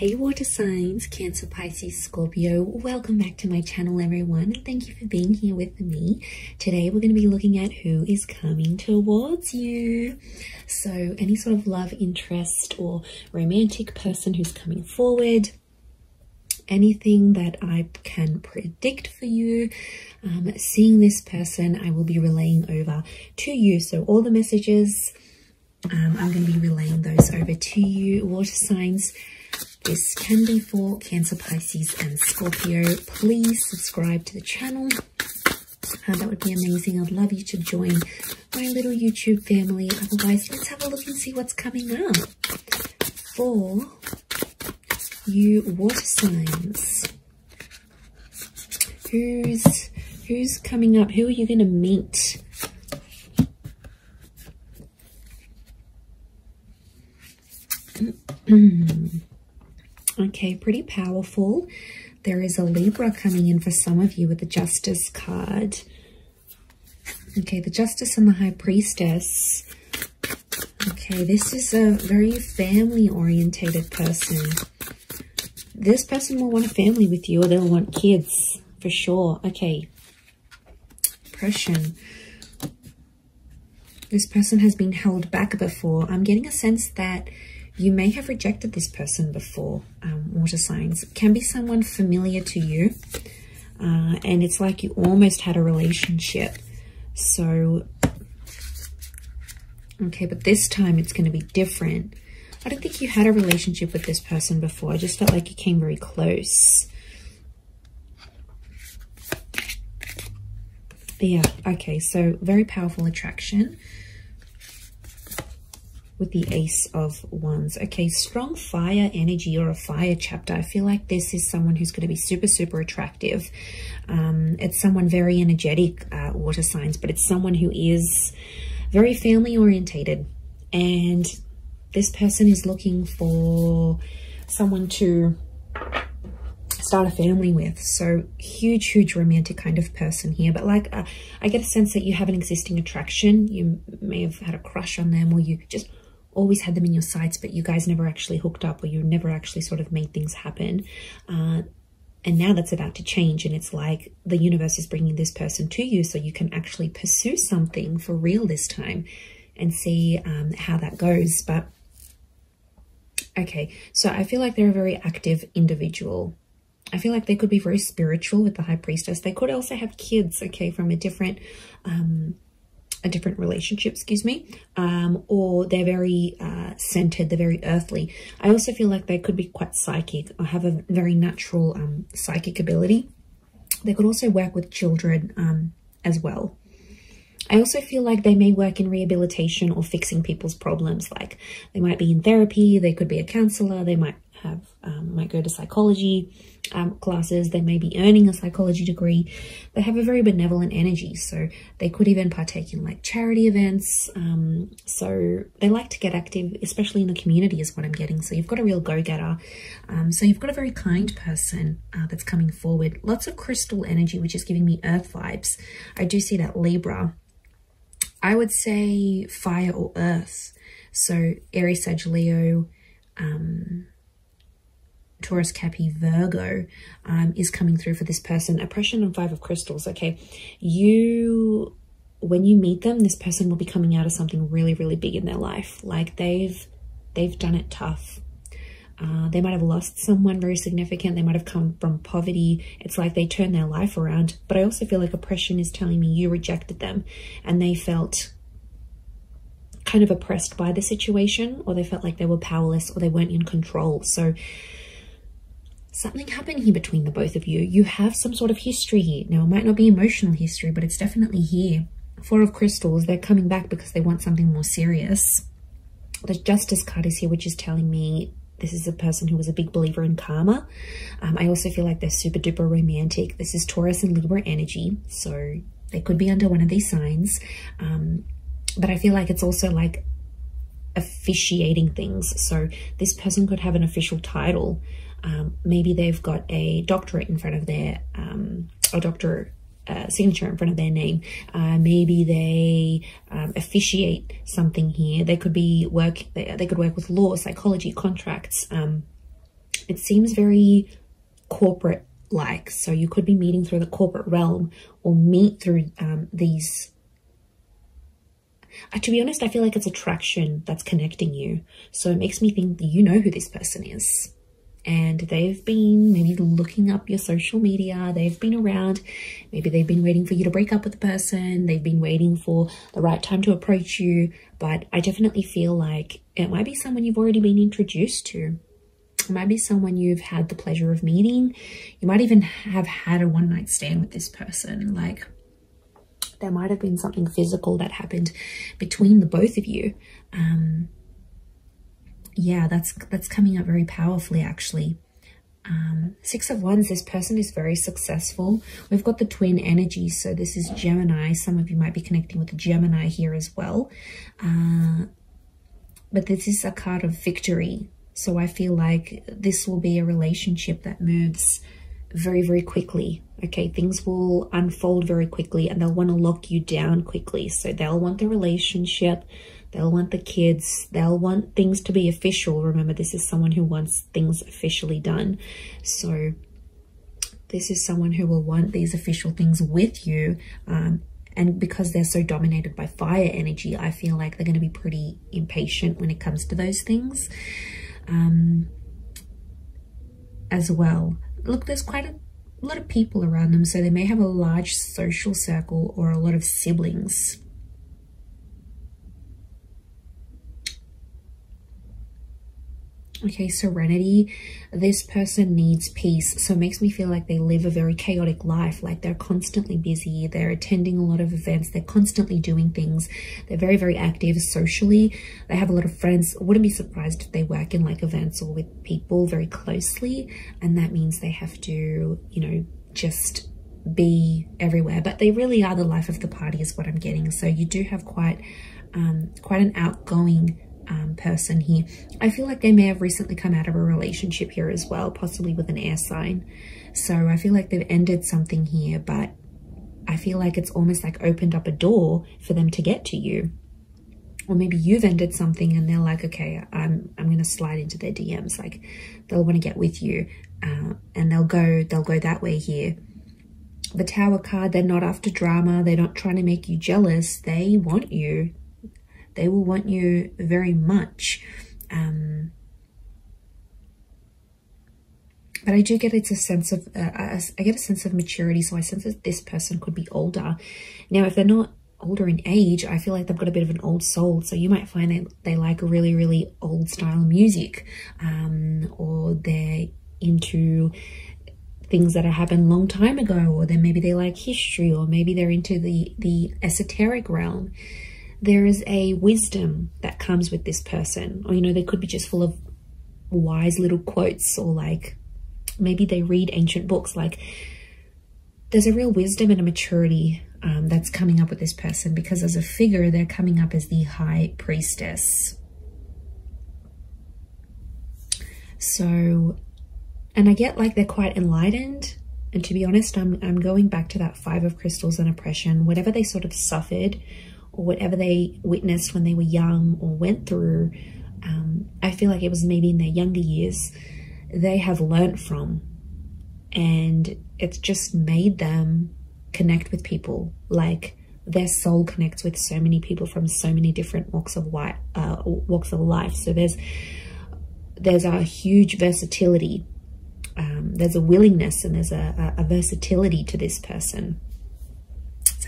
Hey water signs, Cancer, Pisces, Scorpio, welcome back to my channel everyone thank you for being here with me. Today we're going to be looking at who is coming towards you. So any sort of love interest or romantic person who's coming forward, anything that I can predict for you. Um, seeing this person, I will be relaying over to you. So all the messages, um, I'm going to be relaying those over to you. Water signs, this can be for Cancer, Pisces and Scorpio. Please subscribe to the channel. Uh, that would be amazing. I'd love you to join my little YouTube family. Otherwise, let's have a look and see what's coming up for you water signs. Who's who's coming up? Who are you going to meet? okay, pretty powerful. There is a Libra coming in for some of you with the Justice card. Okay, the Justice and the High Priestess. Okay, this is a very family-orientated person. This person will want a family with you or they'll want kids for sure. Okay, depression. This person has been held back before. I'm getting a sense that you may have rejected this person before, um, water signs. Can be someone familiar to you. Uh, and it's like you almost had a relationship. So, okay, but this time it's going to be different. I don't think you had a relationship with this person before. I just felt like you came very close. Yeah, okay, so very powerful attraction with the Ace of Wands. Okay, strong fire energy or a fire chapter. I feel like this is someone who's going to be super, super attractive. Um, it's someone very energetic, uh, water signs, but it's someone who is very family orientated. And this person is looking for someone to start a family with. So huge, huge romantic kind of person here. But like, uh, I get a sense that you have an existing attraction. You may have had a crush on them or you just always had them in your sights, but you guys never actually hooked up or you never actually sort of made things happen. Uh, and now that's about to change. And it's like the universe is bringing this person to you so you can actually pursue something for real this time and see um, how that goes. But okay, so I feel like they're a very active individual. I feel like they could be very spiritual with the high priestess. They could also have kids, okay, from a different um, a different relationship, excuse me, um, or they're very uh, centered, they're very earthly. I also feel like they could be quite psychic or have a very natural um, psychic ability. They could also work with children um, as well. I also feel like they may work in rehabilitation or fixing people's problems. Like they might be in therapy, they could be a counselor, they might have um, might go to psychology um, classes, they may be earning a psychology degree. They have a very benevolent energy, so they could even partake in like charity events. Um, so they like to get active, especially in the community is what I'm getting. So you've got a real go-getter. Um, so you've got a very kind person uh, that's coming forward. Lots of crystal energy, which is giving me earth vibes. I do see that Libra. I would say fire or earth. So Aries, Sag, Leo, um, Taurus, Capi, Virgo um, is coming through for this person. Oppression and Five of Crystals, okay? You, when you meet them, this person will be coming out of something really, really big in their life. Like they've, they've done it tough. Uh, they might have lost someone very significant. They might have come from poverty. It's like they turned their life around. But I also feel like oppression is telling me you rejected them and they felt kind of oppressed by the situation or they felt like they were powerless or they weren't in control. So something happened here between the both of you. You have some sort of history here. Now, it might not be emotional history, but it's definitely here. Four of Crystals, they're coming back because they want something more serious. The Justice card is here, which is telling me this is a person who was a big believer in karma. Um, I also feel like they're super duper romantic. This is Taurus and Libra energy, so they could be under one of these signs. Um, but I feel like it's also like officiating things. So this person could have an official title um, maybe they've got a doctorate in front of their, um, a doctor uh, signature in front of their name. Uh, maybe they um, officiate something here. They could be work. They, they, could work with law, psychology, contracts. Um, it seems very corporate like. So you could be meeting through the corporate realm or meet through um, these. Uh, to be honest, I feel like it's attraction that's connecting you. So it makes me think you know who this person is and they've been maybe looking up your social media, they've been around, maybe they've been waiting for you to break up with the person, they've been waiting for the right time to approach you. But I definitely feel like it might be someone you've already been introduced to. It might be someone you've had the pleasure of meeting. You might even have had a one night stand with this person. Like, there might have been something physical that happened between the both of you. Um, yeah, that's that's coming up very powerfully actually. Um, Six of Wands, this person is very successful. We've got the twin energy, so this is Gemini. Some of you might be connecting with Gemini here as well. Uh, but this is a card of victory. So I feel like this will be a relationship that moves very, very quickly. Okay, things will unfold very quickly and they'll want to lock you down quickly. So they'll want the relationship They'll want the kids. They'll want things to be official. Remember, this is someone who wants things officially done. So this is someone who will want these official things with you. Um, and because they're so dominated by fire energy, I feel like they're going to be pretty impatient when it comes to those things um, as well. Look, there's quite a lot of people around them, so they may have a large social circle or a lot of siblings. Okay serenity. This person needs peace. So it makes me feel like they live a very chaotic life. Like they're constantly busy. They're attending a lot of events. They're constantly doing things. They're very very active socially. They have a lot of friends. Wouldn't be surprised if they work in like events or with people very closely. And that means they have to you know just be everywhere. But they really are the life of the party is what i'm getting. So you do have quite um quite an outgoing um, person here. I feel like they may have recently come out of a relationship here as well, possibly with an air sign. So I feel like they've ended something here, but I feel like it's almost like opened up a door for them to get to you. Or maybe you've ended something and they're like, okay, I'm, I'm going to slide into their DMs. Like they'll want to get with you uh, and they'll go, they'll go that way here. The tower card, they're not after drama. They're not trying to make you jealous. They want you. They will want you very much. Um, but I do get it's a sense of, uh, I get a sense of maturity. So I sense that this person could be older. Now, if they're not older in age, I feel like they've got a bit of an old soul. So you might find that they like really, really old style music, um, or they're into things that have happened long time ago, or then maybe they like history, or maybe they're into the, the esoteric realm there is a wisdom that comes with this person. Or, you know, they could be just full of wise little quotes or like maybe they read ancient books. Like there's a real wisdom and a maturity um, that's coming up with this person because as a figure, they're coming up as the high priestess. So, and I get like they're quite enlightened. And to be honest, I'm, I'm going back to that five of crystals and oppression, whatever they sort of suffered whatever they witnessed when they were young or went through, um, I feel like it was maybe in their younger years, they have learnt from. And it's just made them connect with people. Like their soul connects with so many people from so many different walks of white, uh, walks of life. So there's there's a huge versatility. Um, there's a willingness and there's a, a, a versatility to this person.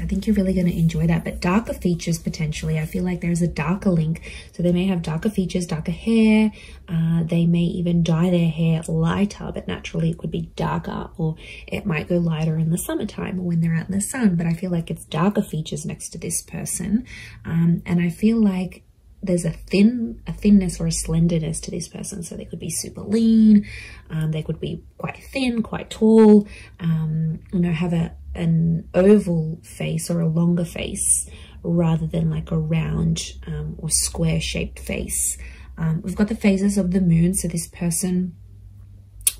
I think you're really going to enjoy that. But darker features potentially, I feel like there's a darker link. So they may have darker features, darker hair. Uh, they may even dye their hair lighter, but naturally it could be darker or it might go lighter in the summertime or when they're out in the sun. But I feel like it's darker features next to this person. Um, and I feel like there's a thin a thinness or a slenderness to this person so they could be super lean um, they could be quite thin quite tall um, you know have a an oval face or a longer face rather than like a round um, or square shaped face. Um, we've got the phases of the moon. So this person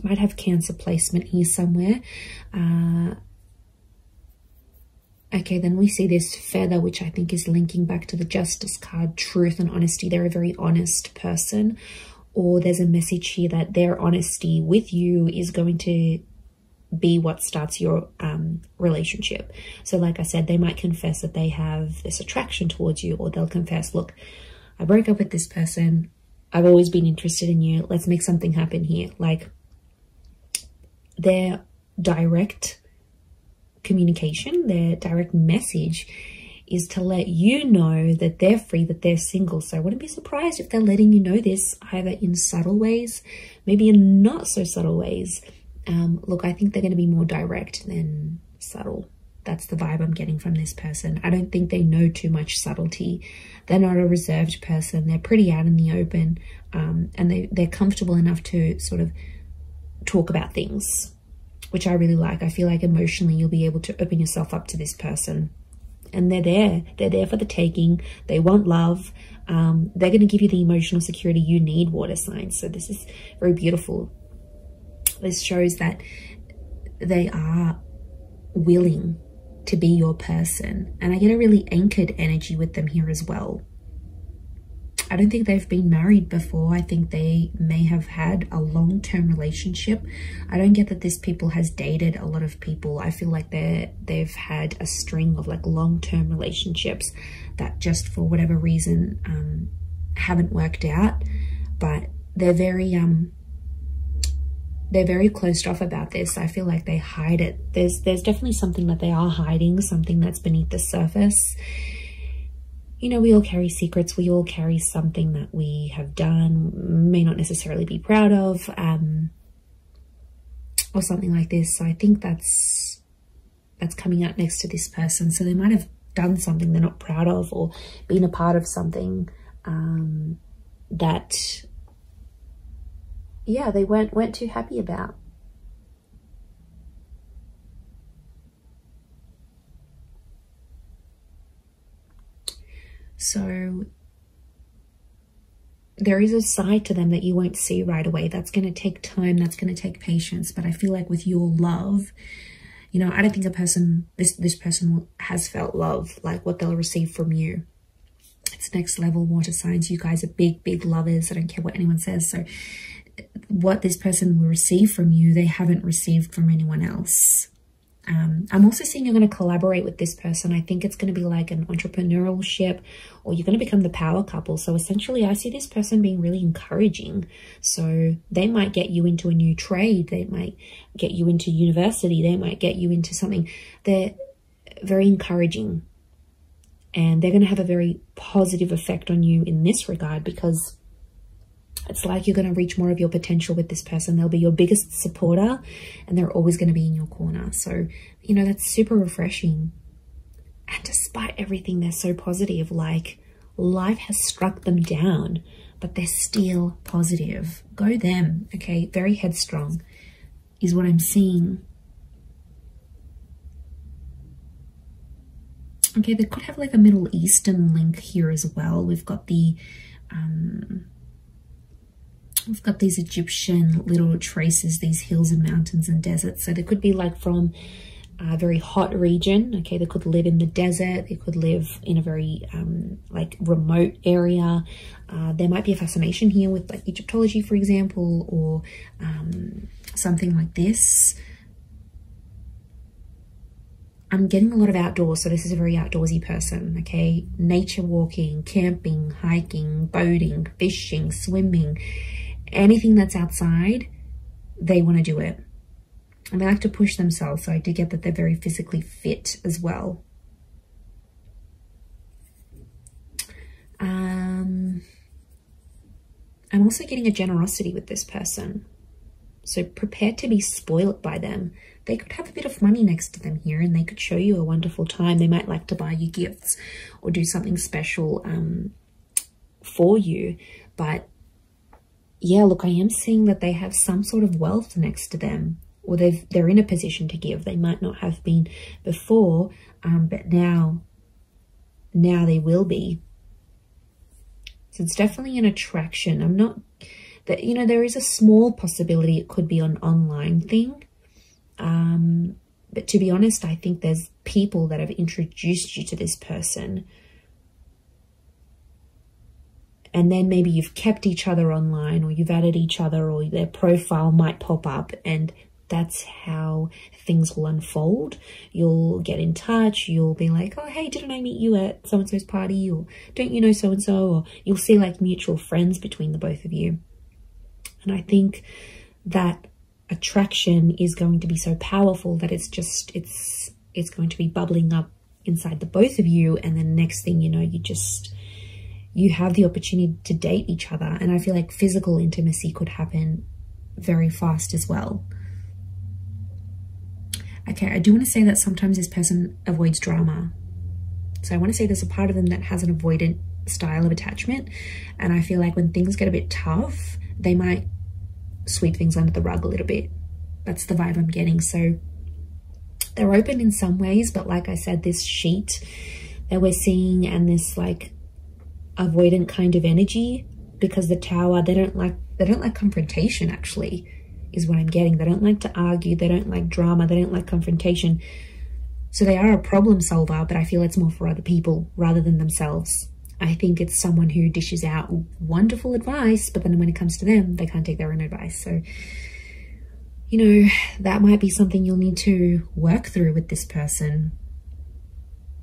might have cancer placement here somewhere. Uh, okay, then we see this feather, which I think is linking back to the justice card, truth and honesty. They're a very honest person or there's a message here that their honesty with you is going to be what starts your um, relationship. So, like I said, they might confess that they have this attraction towards you, or they'll confess, Look, I broke up with this person. I've always been interested in you. Let's make something happen here. Like, their direct communication, their direct message is to let you know that they're free, that they're single. So I wouldn't be surprised if they're letting you know this either in subtle ways, maybe in not so subtle ways. Um, look, I think they're going to be more direct than subtle. That's the vibe I'm getting from this person. I don't think they know too much subtlety. They're not a reserved person. They're pretty out in the open um, and they, they're comfortable enough to sort of talk about things, which I really like. I feel like emotionally you'll be able to open yourself up to this person. And they're there. They're there for the taking. They want love. Um, they're going to give you the emotional security you need, water signs. So this is very beautiful. This shows that they are willing to be your person. And I get a really anchored energy with them here as well. I don't think they've been married before. I think they may have had a long-term relationship. I don't get that this people has dated a lot of people. I feel like they they've had a string of like long-term relationships that just for whatever reason um, haven't worked out. But they're very um they're very closed off about this. I feel like they hide it. There's there's definitely something that they are hiding, something that's beneath the surface you know, we all carry secrets. We all carry something that we have done, may not necessarily be proud of, um, or something like this. So I think that's that's coming out next to this person. So they might have done something they're not proud of, or been a part of something um, that, yeah, they weren't weren't too happy about. So there is a side to them that you won't see right away. That's going to take time. That's going to take patience. But I feel like with your love, you know, I don't think a person, this, this person has felt love, like what they'll receive from you. It's next level water signs. You guys are big, big lovers. I don't care what anyone says. So what this person will receive from you, they haven't received from anyone else. Um, I'm also seeing you're going to collaborate with this person. I think it's going to be like an entrepreneurial ship or you're going to become the power couple. So essentially, I see this person being really encouraging. So they might get you into a new trade. They might get you into university. They might get you into something. They're very encouraging and they're going to have a very positive effect on you in this regard because it's like you're going to reach more of your potential with this person. They'll be your biggest supporter and they're always going to be in your corner. So, you know, that's super refreshing. And despite everything, they're so positive. Like life has struck them down, but they're still positive. Go them, okay? Very headstrong is what I'm seeing. Okay, they could have like a Middle Eastern link here as well. We've got the um, We've got these Egyptian little traces, these hills and mountains and deserts. So they could be like from a very hot region. Okay, they could live in the desert. They could live in a very um, like remote area. Uh, there might be a fascination here with like Egyptology, for example, or um, something like this. I'm getting a lot of outdoors, so this is a very outdoorsy person, okay? Nature walking, camping, hiking, boating, fishing, swimming anything that's outside, they want to do it. And they like to push themselves. So I do get that they're very physically fit as well. Um, I'm also getting a generosity with this person. So prepare to be spoiled by them. They could have a bit of money next to them here and they could show you a wonderful time. They might like to buy you gifts or do something special um, for you. But yeah, look, I am seeing that they have some sort of wealth next to them or they've, they're in a position to give. They might not have been before, um, but now, now they will be. So it's definitely an attraction. I'm not, that you know, there is a small possibility it could be an online thing. Um, but to be honest, I think there's people that have introduced you to this person and then maybe you've kept each other online or you've added each other or their profile might pop up and that's how things will unfold. You'll get in touch, you'll be like, oh, hey, didn't I meet you at so and so's party? Or don't you know so and so? Or you'll see like mutual friends between the both of you. And I think that attraction is going to be so powerful that it's just, it's, it's going to be bubbling up inside the both of you. And then next thing you know, you just, you have the opportunity to date each other. And I feel like physical intimacy could happen very fast as well. Okay, I do want to say that sometimes this person avoids drama. So I want to say there's a part of them that has an avoidant style of attachment. And I feel like when things get a bit tough, they might sweep things under the rug a little bit. That's the vibe I'm getting. So they're open in some ways, but like I said, this sheet that we're seeing and this like avoidant kind of energy because the tower, they don't like, they don't like confrontation actually is what I'm getting. They don't like to argue. They don't like drama. They don't like confrontation. So they are a problem solver, but I feel it's more for other people rather than themselves. I think it's someone who dishes out wonderful advice, but then when it comes to them, they can't take their own advice. So, you know, that might be something you'll need to work through with this person.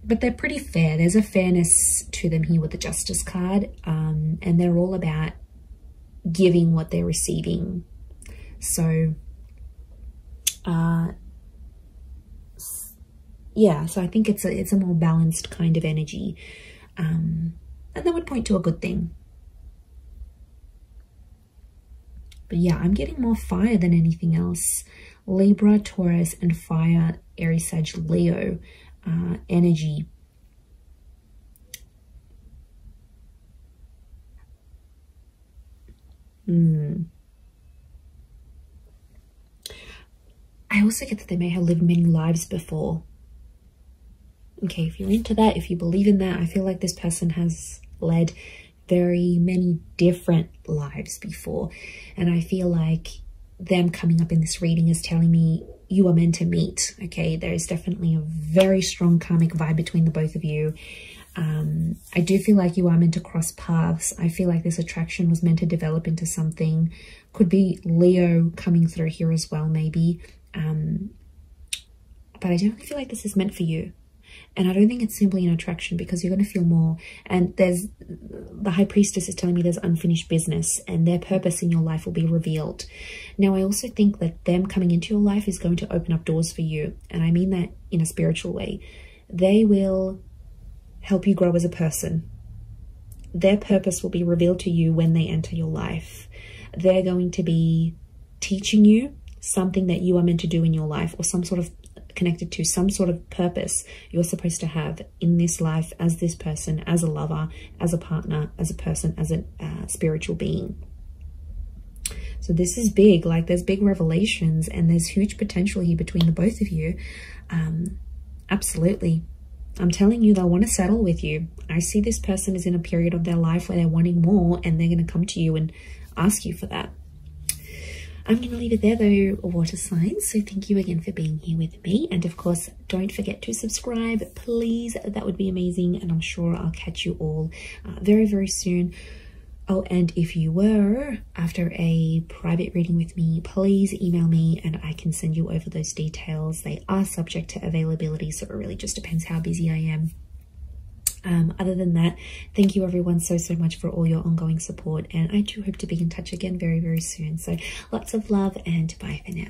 But they're pretty fair. There's a fairness to them here with the Justice card, um, and they're all about giving what they're receiving so, uh, yeah, so I think it's a, it's a more balanced kind of energy. Um, and that would point to a good thing. But yeah, I'm getting more fire than anything else. Libra, Taurus, and fire, Aries, Sag, Leo uh, energy. Hmm. I also get that they may have lived many lives before. Okay, if you're into that, if you believe in that, I feel like this person has led very many different lives before. And I feel like them coming up in this reading is telling me you are meant to meet. Okay, there is definitely a very strong karmic vibe between the both of you. Um, I do feel like you are meant to cross paths. I feel like this attraction was meant to develop into something. Could be Leo coming through here as well, maybe. Um, but I don't feel like this is meant for you. And I don't think it's simply an attraction because you're going to feel more. And there's the high priestess is telling me there's unfinished business and their purpose in your life will be revealed. Now, I also think that them coming into your life is going to open up doors for you. And I mean that in a spiritual way. They will help you grow as a person. Their purpose will be revealed to you when they enter your life. They're going to be teaching you something that you are meant to do in your life or some sort of connected to some sort of purpose you're supposed to have in this life as this person, as a lover, as a partner, as a person, as a uh, spiritual being. So this is big, like there's big revelations and there's huge potential here between the both of you. Um, absolutely. I'm telling you, they'll want to settle with you. I see this person is in a period of their life where they're wanting more and they're going to come to you and ask you for that. I'm going to leave it there though, water signs. So thank you again for being here with me. And of course, don't forget to subscribe, please. That would be amazing. And I'm sure I'll catch you all uh, very, very soon. Oh, and if you were after a private reading with me, please email me and I can send you over those details. They are subject to availability, so it really just depends how busy I am. Um, other than that, thank you everyone so, so much for all your ongoing support. And I do hope to be in touch again very, very soon. So lots of love and bye for now.